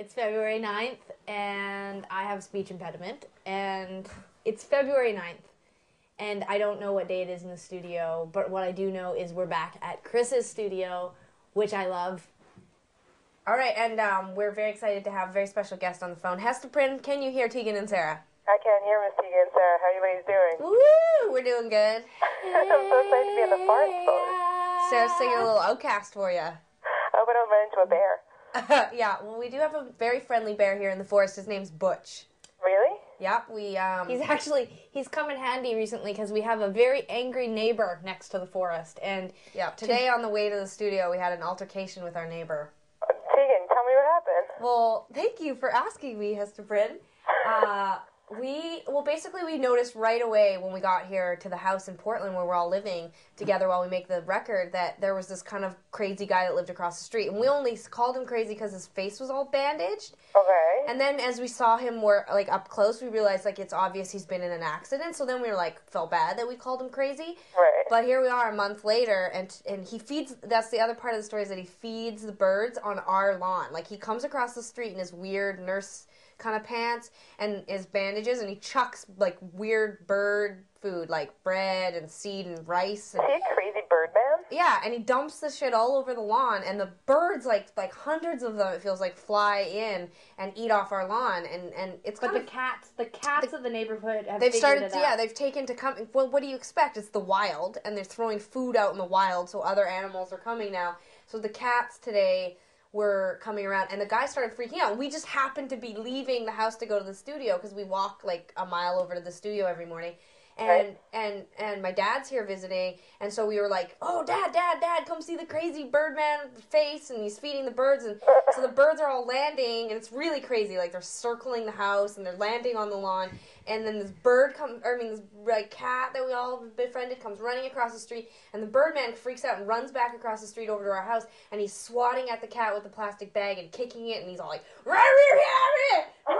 It's February 9th, and I have a speech impediment, and it's February 9th. And I don't know what day it is in the studio, but what I do know is we're back at Chris's studio, which I love. All right, and um, we're very excited to have a very special guest on the phone. Hesta Prynn, can you hear Tegan and Sara? I can hear Miss Tegan and Sara. How are you ladies doing? Woo! We're doing good. I'm so excited to be on the forest phone. Sara's singing a little outcast for you. I don't run into a bear. yeah, well, we do have a very friendly bear here in the forest. His name's Butch. Really? Yeah, we um he's actually he's come in handy recently because we have a very angry neighbor next to the forest and yeah today on the way to the studio we had an altercation with our neighbor. Tegan, tell me what happened. Well, thank you for asking me, Hesta Prynn. Uh, we well basically we noticed right away when we got here to the house in Portland where we're all living together while we make the record that there was this kind of crazy guy that lived across the street and we only called him crazy because his face was all bandaged. Okay. And then as we saw him more like up close, we realized like it's obvious he's been in an accident. So then we were like felt bad that we called him crazy. Right. But here we are a month later, and and he feeds. That's the other part of the story is that he feeds the birds on our lawn. Like he comes across the street in his weird nurse kind of pants and his bandages, and he chucks like weird bird food like bread and seed and rice. And, Is he a crazy bird man? yeah, and he dumps the shit all over the lawn, and the birds, like like hundreds of them, it feels like, fly in and eat off our lawn, and and it's But kind the of cats, the cats of the neighborhood have they've started, it yeah, they've taken to come. Well, what do you expect? It's the wild, and they're throwing food out in the wild, so other animals are coming now. So the cats today were coming around, and the guy started freaking out. We just happened to be leaving the house to go to the studio because we walk like a mile over to the studio every morning. And Right. and and my dad's here visiting, and so we were like, "Oh, dad, dad, dad, come see the crazy Birdman face!" And he's feeding the birds, and so the birds are all landing, and it's really crazy. Like they're circling the house, and they're landing on the lawn, and then this bird comes, I mean, this like cat that we all befriended comes running across the street, and the Birdman freaks out and runs back across the street over to our house, and he's swatting at the cat with a plastic bag and kicking it, and he's all like, "Rah, rah, rah, rah, rah."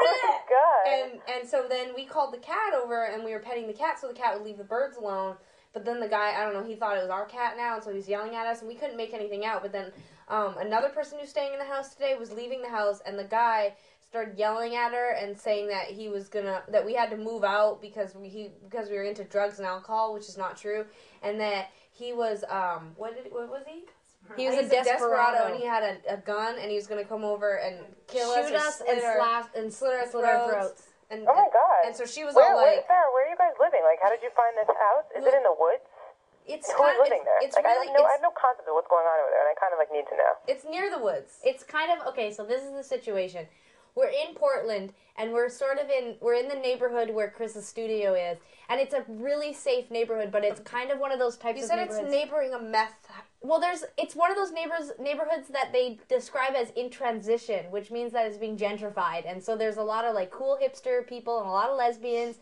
And and so then we called the cat over and we were petting the cat so the cat would leave the birds alone. But then the guy i don't know he thought it was our cat now and so he was yelling at us and we couldn't make anything out. But then um, another person who's staying in the house today was leaving the house and the guy started yelling at her and saying that he was gonna that we had to move out because we he because we were into drugs and alcohol which is not true. And that he was um what did what was he he was a He's a desperado, desperado. and he had a, a gun and he was gonna come over and kill us, shoot or us slit and our- slash and slit our slit our throats. throats. And, oh my god. and so she was where, all where, like, Sara, where are you guys living? Like, how did you find this house? Is it in the woods? "It's Who's kind, living it's, there? it's like, I really have no, I have no concept of what's going on over there, and I kind of like need to know. it's near the woods. It's kind of okay. So this is the situation. We're in Portland, and we're sort of in we're in the neighborhood where Chris's studio is, and it's a really safe neighborhood, but it's kind of one of those types You of said it's neighboring a meth. Well, there's it's one of those neighbors neighborhoods that they describe as in transition, which means that it's being gentrified, and so there's a lot of like cool hipster people and a lot of lesbians,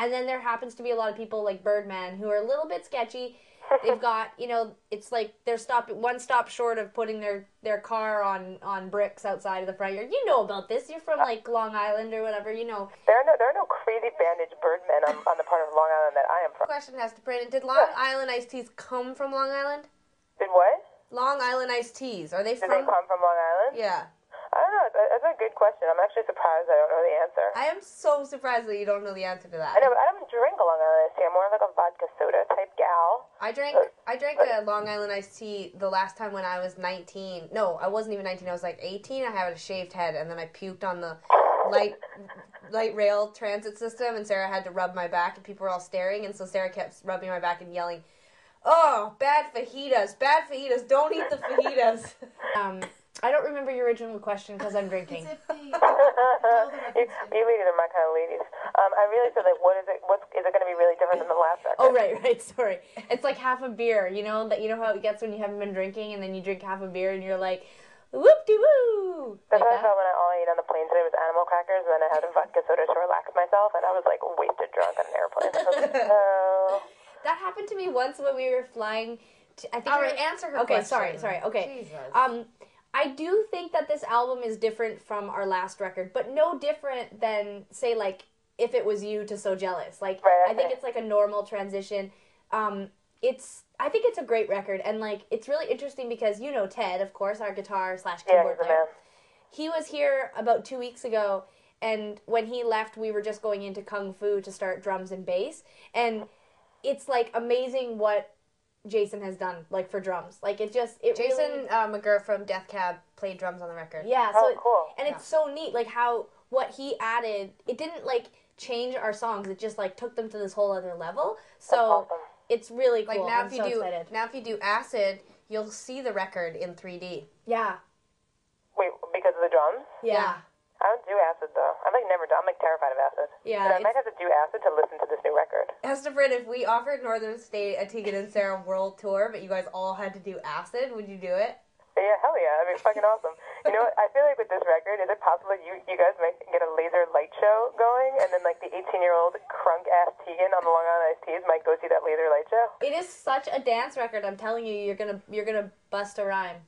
and then there happens to be a lot of people like Birdman who are a little bit sketchy. They've got you know it's like they're stopped one stop short of putting their their car on on bricks outside of the front yard. You know about this. You're from like Long Island or whatever. You know. There are no, there are no crazy bandaged birdmen on, on the part of Long Island that I am from. Question Hesta Prynn. Did Long Island iced teas come from Long Island? Did what? Long Island iced teas. Are they Did from? they come from Long Island? Yeah. I don't know. That's a good question. I'm actually surprised I don't know the answer. I am so surprised that you don't know the answer to that. I know, but I don't drink a Long Island iced tea. I'm more of like a vodka soda type gal. I drank I drank a Long Island iced tea the last time when I was 19. No, I wasn't even 19. I was like 18. I had a shaved head and then I puked on the light light rail transit system and Sara had to rub my back and people were all staring and so Sara kept rubbing my back and yelling, "Oh, bad fajitas. Bad fajitas. Don't eat the fajitas." um I don't remember your original question because I'm drinking. you, you ladies are my kind of ladies. Um, I really said like, what is it? What's is it going to be really different than the last record? Oh right, right. Sorry. It's like half a beer. You know that you know how it gets when you haven't been drinking, and then you drink half a beer, and you're like, whoop de woo. That's Like how I that. felt when I all I ate on the plane today was animal crackers, and then I had a vodka soda to relax myself, and I was like wasted drunk on an airplane. I was like, no. That happened to me once when we were flying. To, I think. All we right, were- answer her Okay, question. sorry, sorry. Okay. Jesus. Um, I do think that this album is different from our last record, but no different than say like if it was you to so jealous. Like Right, I think it's like a normal transition. Um, it's I think it's a great record, and like it's really interesting because you know Ted, of course, our guitar slash Yeah, keyboard a player. he was here about two weeks ago, and when he left, we were just going into kung fu to start drums and bass, and it's like amazing what Jason has done, like for drums. Like it just it Jason really- uh, McGerr from Death Cab played drums on the record. yeah. So Oh, it- cool. and it's so neat, like how what he added. It didn't like change our songs. It just like took them to this whole other level. So awesome. it's really cool. Like now, I'm if you so do excited. now if you do acid, you'll see the record in 3D. yeah, Wait, because of the drums? yeah, I don't do acid though. I've like never done. I'm like terrified of acid. yeah. But I might have to do acid to listen to this new record. Estefred, if we offered Northern State a Tegan and Sara world tour, but you guys all had to do acid, would you do it? Yeah, hell yeah, that'd be fucking awesome. You know what? I feel like with this record, is it possible you you guys might get a laser light show going, and then like the 18 year old crunk ass Tegan on the Long Island Iced Teas might go see that laser light show? It is such a dance record. I'm telling you, you're gonna you're gonna bust a rhyme.